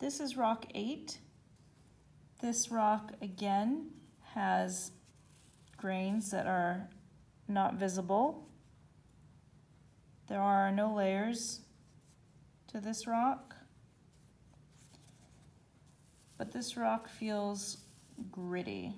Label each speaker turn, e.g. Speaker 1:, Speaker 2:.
Speaker 1: This is rock eight. This rock again has grains that are not visible. There are no layers to this rock, but this rock feels gritty.